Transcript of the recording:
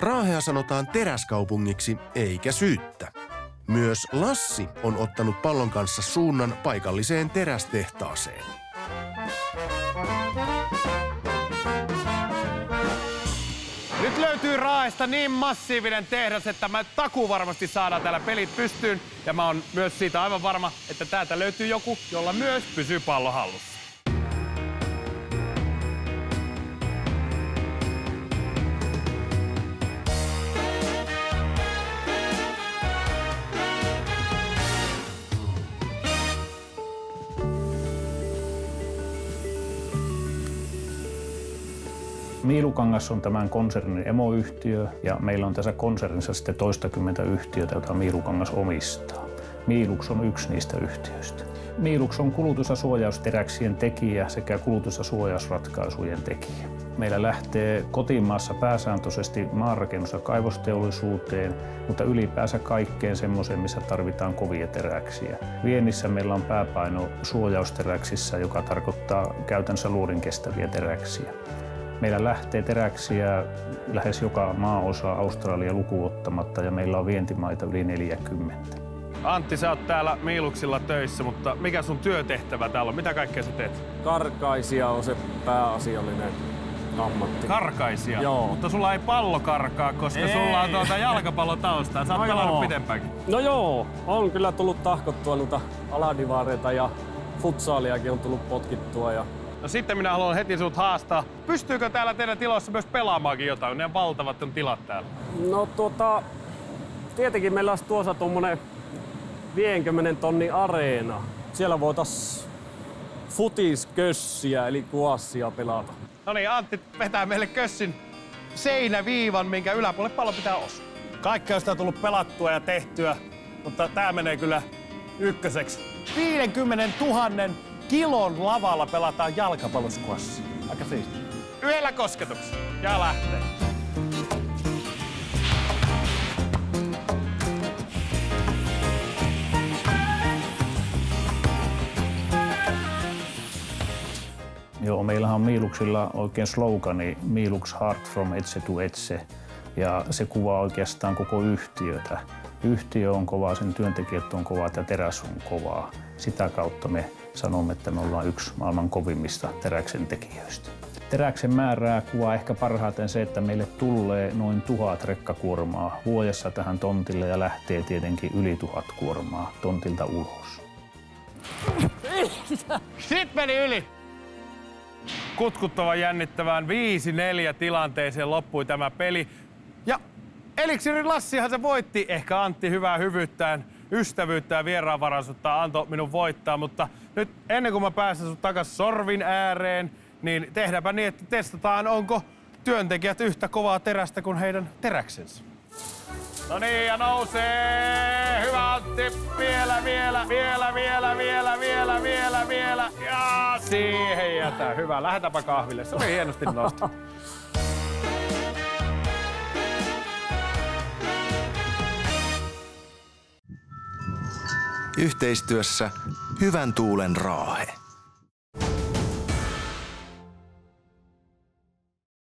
Raahea sanotaan teräskaupungiksi eikä syyttä. Myös Lassi on ottanut pallon kanssa suunnan paikalliseen terästehtaaseen. Nyt löytyy Raaesta niin massiivinen tehdas, että mä takuu varmasti saadaan täällä pelit pystyyn. Ja mä oon myös siitä aivan varma, että täältä löytyy joku, jolla myös pysyy pallo hallussa. Miilukangas on tämän konsernin emoyhtiö ja meillä on tässä konsernissa sitten toistakymmentä yhtiötä, joita Miilukangas omistaa. Miiluks on yksi niistä yhtiöistä. Miiluks on kulutus- ja suojausteräksien tekijä sekä kulutus- ja suojausratkaisujen tekijä. Meillä lähtee kotimaassa pääsääntöisesti maanrakennus- ja kaivosteollisuuteen, mutta ylipäänsä kaikkeen semmoiseen, missä tarvitaan kovia teräksiä. Viennissä meillä on pääpaino suojausteräksissä, joka tarkoittaa käytännössä luodin kestäviä teräksiä. Meillä lähtee teräksiä lähes joka maaosa Australia lukuottamatta ja meillä on vientimaita yli 40. Antti, sä oot täällä Miiluksilla töissä, mutta mikä sun työtehtävä täällä on? Mitä kaikkea sä teet? Karkaisia on se pääasiallinen ammatti. Karkaisia? Joo. Mutta sulla ei pallo karkaa, koska Ei. sulla on tuota jalkapallotaustaa. Sä oot No pelannut joo. pitempäänkin. No joo, on kyllä tullut tahkottua noita aladivaareita ja futsaaliakin on tullut potkittua. Ja... No sitten minä haluan heti sut haastaa. Pystyykö täällä teidän tiloissa myös pelaamaankin jotain? Ne valtavat on tilat täällä. No tuota, tietenkin meillä olisi tuossa tuommoinen 50 tonni areena. Siellä voitais futiskössiä eli kuassia pelata. No niin, Antti vetää meille kössin seinäviivan, minkä yläpuolelle pallo pitää osua. Kaikkea sitä on tullut pelattua ja tehtyä, mutta tää menee kyllä ykköseksi. 50 000 kilon lavalla pelataan jalkapalloskuassa. Aika siisti. Yhdellä kosketuksella. Ja lähtee. Joo, meillähän on Miiluksilla oikein slogani Miilux Heart from Edge to Edge ja se kuvaa oikeastaan koko yhtiötä. Yhtiö on kova, sen työntekijät on kovat ja teräs on kovaa. Sitä kautta me sanomme, että me ollaan yksi maailman kovimmista teräksen tekijöistä. Teräksen määrää kuvaa ehkä parhaiten se, että meille tulee noin tuhat rekkakuormaa vuodessa tähän tontille ja lähtee tietenkin yli tuhat kuormaa tontilta ulos. Sitten meni yli. Kutkuttavan jännittävään 5-4 tilanteeseen loppui tämä peli. Eliksirin Lassihan se voitti. Ehkä Antti hyvää hyvyyttään, ystävyyttä ja vieraanvaraisuutta antoi minun voittaa. Mutta nyt ennen kuin mä pääsen sut takas sorvin ääreen, niin tehdäänpä niin, että testataan, onko työntekijät yhtä kovaa terästä kuin heidän teräksensä. No niin, ja nousee! Hyvä Antti! Vielä, vielä, vielä, vielä, vielä, vielä, vielä, vielä. Ja siihen jätä. Hyvä, lähetäpä kahville. Se oli hienosti nostettu. Yhteistyössä Hyvän tuulen Raahe.